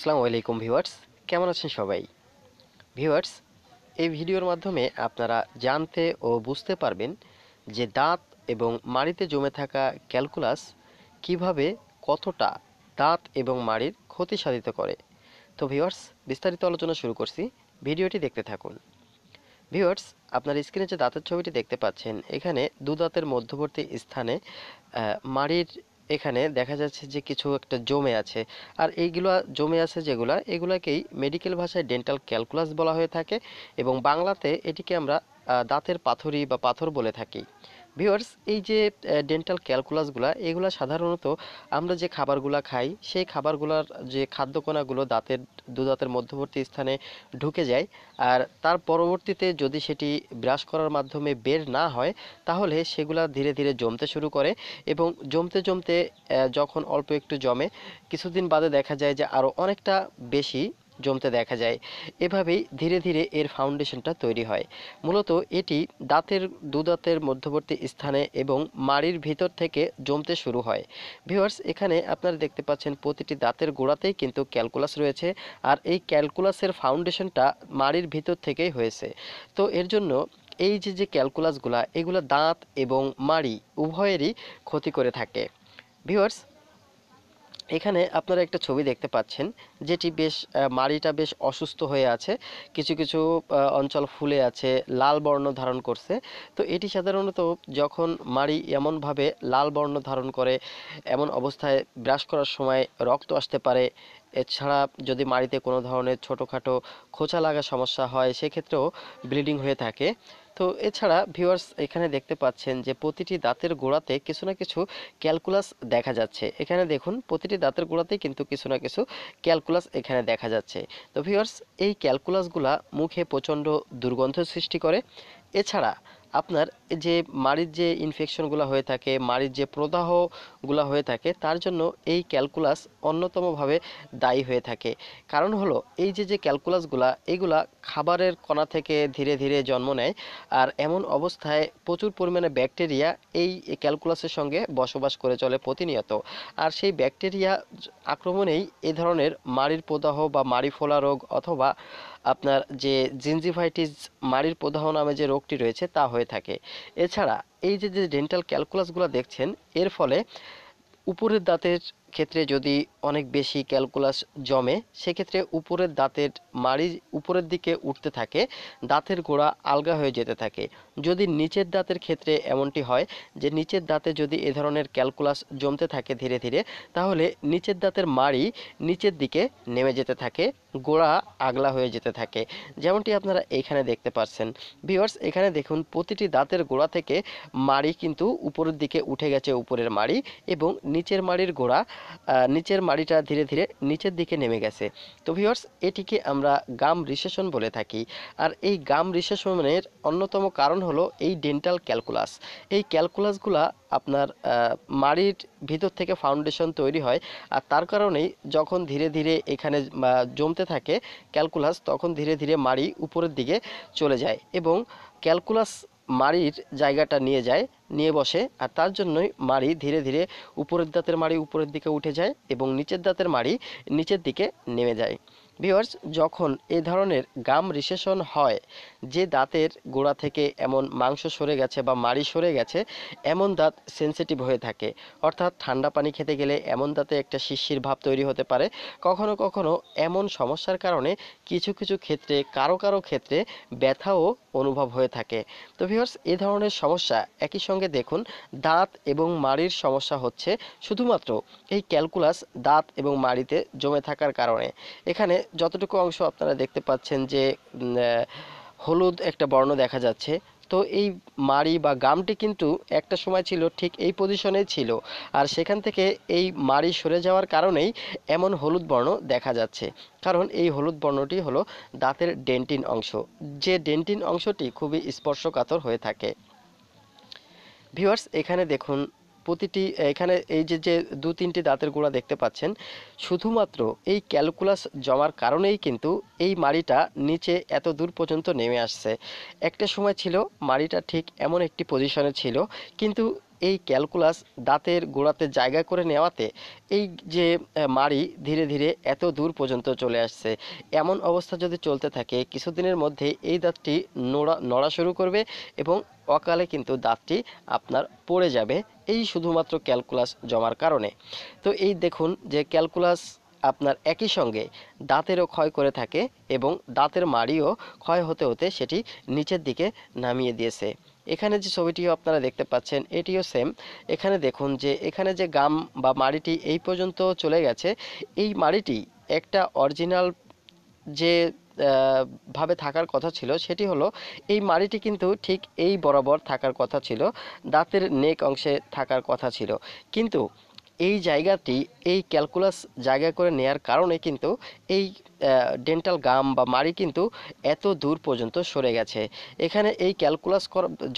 আসসালামু আলাইকুম ভিউয়ার্স, কেমন আছেন সবাই? ভিউয়ার্স, এই ভিডিওর মাধ্যমে আপনারা জানতে ও বুঝতে পারবেন যে দাঁত এবং মাড়িতে জমে থাকা ক্যালকুলাস কীভাবে কতটা দাঁত এবং মাড়ির ক্ষতি সাধিত করে। তো ভিউয়ার্স, বিস্তারিত আলোচনা শুরু করছি, ভিডিওটি দেখতে থাকুন। ভিউয়ার্স, আপনার স্ক্রিনে যে দাঁতের ছবিটি দেখতে পাচ্ছেন, এখানে দু দাঁতের মধ্যবর্তী স্থানে মাড়ির এখানে দেখা যাচ্ছে যে কিছু একটা জমে আছে। আর এইগুলো জমে আছে যেগুলা, এগুলাকেই মেডিকেল ভাষায় ডেন্টাল ক্যালকুলাস বলা হয়ে থাকে এবং বাংলাতে এটিকে আমরা দাঁতের পাথরি বা পাথর বলে থাকি। ভিউয়ার্স এই যে ডেন্টাল ক্যালকুলাসগুলা এগুলা সাধারণত আমরা যে খাবারগুলা খাই, সেই খাবারগুলার যে খাদ্যকণাগুলো দাঁতের দু দাঁতের মধ্যবর্তী স্থানে ঢুকে যায়, আর তার পরবর্তীতে যদি সেটি ব্রাশ করার মাধ্যমে বের না হয়, তাহলে সেগুলা ধীরে ধীরে জমতে শুরু করে এবং জমতে জমতে যখন অল্প একটু জমে, কিছুদিন বাদে দেখা যায় যে আরও অনেকটা বেশি জমতে দেখা যায়। এভাবেই ধীরে ধীরে এর ফাউন্ডেশনটা তৈরি হয়। মূলত এটি দাঁতের দু দাঁতের মধ্যবর্তী স্থানে এবং মাড়ির ভিতর থেকে জমতে শুরু হয়। ভিউয়ার্স, এখানে আপনারা দেখতে পাচ্ছেন প্রতিটি দাঁতের গোড়াতেই কিন্তু ক্যালকুলাস রয়েছে আর এই ক্যালকুলাসের ফাউন্ডেশনটা মাড়ির ভিতর থেকেই হয়েছে। তো এর জন্য এই যে যে ক্যালকুলাসগুলা, এগুলো দাঁত এবং মাড়ি উভয়েরই ক্ষতি করে থাকে। ভিউয়ার্স এখানে আপনারা একটা ছবি দেখতে পাচ্ছেন, যেটি বেশ মাড়িটা বেশ অসুস্থ হয়ে আছে। কিছু কিছু অঞ্চল ফুলে আছে, লাল বর্ণ ধারণ করছে। তো এটি সাধারণত যখন মাড়ি এমনভাবে লাল বর্ণ ধারণ করে, এমন অবস্থায় ব্রাশ করার সময় রক্ত আসতে পারে এছাড়া যদি মাড়িতে কোনো ধরনের ছোটোখাটো খোঁচা লাগা সমস্যা হয়, সেক্ষেত্রেও ব্লিডিং হয়ে থাকে। তো এছাড়া ভিউয়ার্স, এখানে দেখতে পাচ্ছেন যে প্রতিটি দাঁতের গোড়াতে কিছু না কিছু ক্যালকুলাস দেখা যাচ্ছে। এখানে দেখুন, প্রতিটি দাঁতের গোড়াতেই কিন্তু কিছু না কিছু ক্যালকুলাস এখানে দেখা যাচ্ছে। তো ভিউয়ার্স, এই ক্যালকুলাসগুলা মুখে প্রচণ্ড দুর্গন্ধ সৃষ্টি করে। এছাড়া আপনার যে মাড়ির যে ইনফেকশনগুলো হয়ে থাকে, মাড়ির যে প্রদাহগুলো হয়ে থাকে, তার জন্য এই ক্যালকুলাস অন্যতমভাবে দায়ী হয়ে থাকে। কারণ হলো, এই যে যে ক্যালকুলাসগুলা এগুলা খাবারের কণা থেকে ধীরে ধীরে জন্ম নেয়, আর এমন অবস্থায় প্রচুর পরিমাণে ব্যাকটেরিয়া এই ক্যালকুলাসের সঙ্গে বসবাস করে চলে প্রতিনিয়ত। আর সেই ব্যাকটেরিয়া আক্রমণেই এ ধরনের মাড়ির প্রদাহ বা মাড়ি ফোলা রোগ অথবা আপনার যে জিনজিভাইটিস মাড়ির প্রদাহ নামে যে রোগটি রয়েছে তা হয়ে থাকে। এছাড়া এই যে যে ডেন্টাল ক্যালকুলাসগুলো দেখছেন, এর ফলে উপরের দাঁতের ক্ষেত্রে যদি অনেক বেশি ক্যালকুলাস জমে, সেক্ষেত্রে উপরের দাঁতের মাড়ি উপরের দিকে উঠতে থাকে, দাঁতের গোড়া আলগা হয়ে যেতে থাকে। যদি নিচের দাঁতের ক্ষেত্রে এমনটি হয় যে নিচের দাঁতে যদি এ ধরনের ক্যালকুলাস জমতে থাকে ধীরে ধীরে, তাহলে নিচের দাঁতের মাড়ি নিচের দিকে নেমে যেতে থাকে, গোড়া আগলা হয়ে যেতে থাকে। যেমনটি আপনারা এইখানে দেখতে পাচ্ছেন ভিউয়ার্স, এখানে দেখুন প্রতিটি দাঁতের গোড়া থেকে মাড়ি কিন্তু উপরের দিকে উঠে গেছে উপরের মাড়ি এবং নিচের মাড়ির গোড়া নিচের মাড়িটা ধীরে ধীরে নিচের দিকে নেমে গেছে। তো ভিউয়ার্স এটিকে আমরা গাম রিসেশন বলে থাকি। আর এই গাম রিসেশনের অন্যতম কারণ হলো এই ডেন্টাল ক্যালকুলাস এই ক্যালকুলাসগুলা আপনার মাড়ির ভিতর থেকে ফাউন্ডেশন তৈরি হয়। আর তার কারণেই যখন ধীরে ধীরে এখানে জমতে থাকে ক্যালকুলাস তখন ধীরে ধীরে মাড়ি উপরের দিকে চলে যায়। এবং ক্যালকুলাস মাড়ির জায়গাটা নিয়ে যায়, নিয়ে বসে, আর তার জন্যই মাড়ি ধীরে ধীরে উপরের দাঁতের মাড়ি উপরের দিকে উঠে যায় এবং নিচের দাঁতের মাড়ি নিচের দিকে নেমে যায়। ভিউয়ার্স যখন এ ধরনের গাম রিসেশন হয়, যে দাঁতের গোড়া থেকে এমন মাংস সরে গেছে বা মাড়ি সরে গেছে, এমন দাঁত সেনসিটিভ হয়ে থাকে। অর্থাৎ ঠান্ডা পানি খেতে গেলে এমন দাঁতে একটা শিশির ভাব তৈরি হতে পারে। কখনো কখনো এমন সমস্যার কারণে কিছু কিছু ক্ষেত্রে, কারও কারও ক্ষেত্রে ব্যথাও অনুভব হয়ে থাকে। তো ভিউয়ার্স এ ধরনের সমস্যা একই সঙ্গে দেখুন, দাঁত এবং মাড়ির সমস্যা হচ্ছে শুধুমাত্র এই ক্যালকুলাস দাঁত এবং মাড়িতে জমে থাকার কারণে। এখানে যতটুকু অংশ আপনারা দেখতে পাচ্ছেন যে হলুদ একটা বর্ণ দেখা যাচ্ছে। তো এই মাড়ি বা গামটি কিন্তু একটা সময় ছিল, ঠিক এই পজিশনে ছিল। আর সেখান থেকে এই মাড়ি সরে যাওয়ার কারণেই এমন হলুদ বর্ণ দেখা যাচ্ছে। কারণ এই হলুদ বর্ণটি হলো দাঁতের ডেন্টিন অংশ। যে ডেন্টিন অংশটি খুবই স্পর্শকাতর হয়ে থাকে। ভিউয়ার্স, এখানে দেখুন প্রতিটি, এখানে এই যে যে দু, তিনটি দাঁতের গোড়া দেখতে পাচ্ছেন, শুধুমাত্র এই ক্যালকুলাস জমার কারণেই কিন্তু এই মাড়িটা নিচে এত দূর পর্যন্ত নেমে আসছে। একটা সময় ছিল মাড়িটা ঠিক এমন একটি পজিশনে ছিল, কিন্তু এই ক্যালকুলাস দাঁতের গোড়াতে জায়গা করে নেওয়াতে এই যে মাড়ি ধীরে ধীরে এত দূর পর্যন্ত চলে আসছে। এমন অবস্থা যদি চলতে থাকে, কিছুদিনের মধ্যে এই দাঁতটি নড়া নড়া শুরু করবে এবং অকালে কিন্তু দাঁতটি আপনার পড়ে যাবে। এই শুধুমাত্র ক্যালকুলাস জমার কারণে। তো এই দেখুন যে, ক্যালকুলাস আপনার একই সঙ্গে দাঁতেরও ক্ষয় করে থাকে এবং দাঁতের মাড়িও ক্ষয় হতে হতে সেটি নিচের দিকে নামিয়ে দিয়েছে। এখানে যে ছবিটিও আপনারা দেখতে পাচ্ছেন, এটিও সেম এখানে দেখুন যে, এখানে যে গাম বা মাড়িটি এই পর্যন্ত চলে গেছে। এই মাড়িটি একটা অরিজিনাল যে ভাবে থাকার কথা ছিল, সেটি হলো এই মাড়িটি কিন্তু ঠিক এই বরাবর থাকার কথা ছিল, দাঁতের নেক অংশে থাকার কথা ছিল। কিন্তু এই জায়গাটি, এই ক্যালকুলাস জায়গা করে নেয়ার কারণে কিন্তু এই ডেন্টাল গাম বা মাড়ি কিন্তু এত দূর পর্যন্ত সরে গেছে। এখানে এই ক্যালকুলাস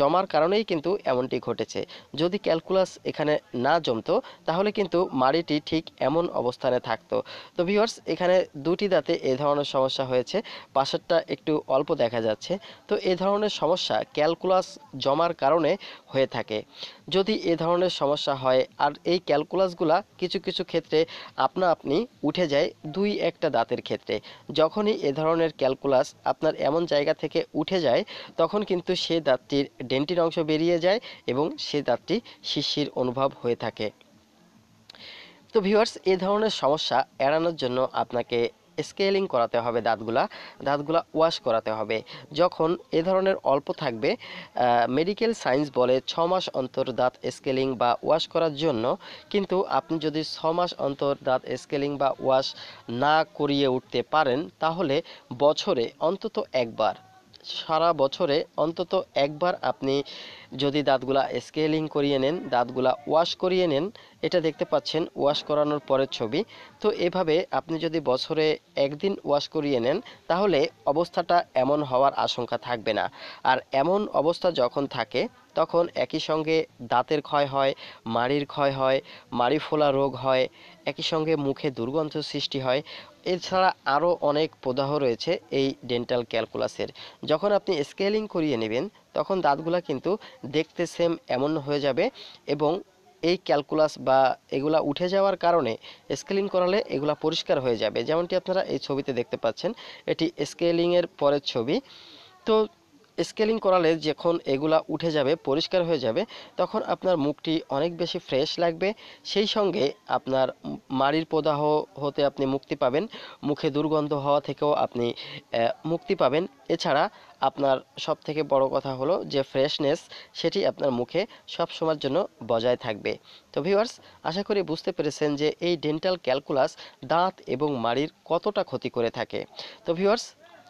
জমার কারণেই কিন্তু এমনটি ঘটেছে। যদি ক্যালকুলাস এখানে না জমতো, তাহলে কিন্তু মাড়িটি ঠিক এমন অবস্থানে থাকতো। তো ভিউয়ার্স, এখানে দুটি দাঁতে এ ধরনের সমস্যা হয়েছে। পাশেরটা একটু অল্প দেখা যাচ্ছে। তো এ ধরনের সমস্যা ক্যালকুলাস জমার কারণে হয়ে থাকে। যদি এ ধরনের সমস্যা হয়, আর এই ক্যালকুলাসগুলা কিছু কিছু ক্ষেত্রে আপনা আপনি উঠে যায় দুই একটা দাঁতের ক্ষেত্রে। যখনই এ ধরনের ক্যালকুলাস আপনার এমন জায়গা থেকে উঠে যায়, তখন কিন্তু সে দাঁতটির ডেন্টির অংশ বেরিয়ে যায় এবং সে দাঁতটি শিশির অনুভব হয়ে থাকে। তো ভিউয়ার্স এ ধরনের সমস্যা এড়ানোর জন্য আপনাকে স্কেলিং করাতে হবে দাঁতগুলা দাঁতগুলা ওয়াশ করাতে হবে। যখন এ ধরনের অল্প থাকবে মেডিকেল সায়েন্স বলে ছ মাস অন্তর দাঁত স্কেলিং বা ওয়াশ করার জন্য, কিন্তু আপনি যদি ছ মাস অন্তর দাঁত স্কেলিং বা ওয়াশ না করিয়ে উঠতে পারেন, তাহলে বছরে অন্তত একবার, সারা বছরে অন্তত একবার আপনি যদি দাঁতগুলা স্কেলিং করিয়ে নেন, দাঁতগুলা ওয়াশ করিয়ে নেন এটা দেখতে পাচ্ছেন ওয়াশ করানোর পরের ছবি। তো এভাবে আপনি যদি বছরে একদিন ওয়াশ করিয়ে নেন, তাহলে অবস্থাটা এমন হওয়ার আশঙ্কা থাকবে না। আর এমন অবস্থা যখন থাকে, তখন একই সঙ্গে দাঁতের ক্ষয় হয়, মাড়ির ক্ষয় হয়, মাড়ি ফোলা রোগ হয়, একই সঙ্গে মুখে দুর্গন্ধ সৃষ্টি হয়। এছাড়া আরও অনেক প্রদাহ রয়েছে এই ডেন্টাল ক্যালকুলাসের যখন আপনি স্কেলিং করিয়ে নেবেন, তখন দাঁতগুলা কিন্তু দেখতে সেম এমন হয়ে যাবে এবং এই ক্যালকুলাস বা এগুলা উঠে যাওয়ার কারণে স্কেলিং করালে এগুলা পরিষ্কার হয়ে যাবে। যেমনটি আপনারা এই ছবিতে দেখতে পাচ্ছেন, এটি স্কেলিংয়ের পরের ছবি। তো স্কেলিং করালে যখন এগুলা উঠে যাবে, পরিষ্কার হয়ে যাবে, তখন আপনার মুখটি অনেক বেশি ফ্রেশ লাগবে। সেই সঙ্গে আপনার মাড়ির প্রদাহ হতে আপনি মুক্তি পাবেন, মুখে দুর্গন্ধ হওয়া থেকেও আপনি মুক্তি পাবেন। এছাড়া আপনার সব থেকে বড় কথা হলো যে ফ্রেশনেস, সেটি আপনার মুখে সব সময়ের জন্য বজায় থাকবে। তো ভিউয়ার্স, আশা করি বুঝতে পেরেছেন যে এই ডেন্টাল ক্যালকুলাস দাঁত এবং মাড়ির কতটা ক্ষতি করে থাকে। তো ভিউয়ার্স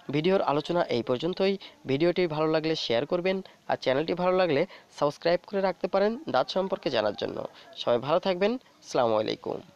ভিডিওর আলোচনা এই পর্যন্তই। ভিডিওটি ভালো লাগলে শেয়ার করবেন আর চ্যানেলটি ভালো লাগলে সাবস্ক্রাইব করে রাখতে পারেন দাঁত সম্পর্কে জানার জন্য। সবাই ভালো থাকবেন। সালামু আলাইকুম।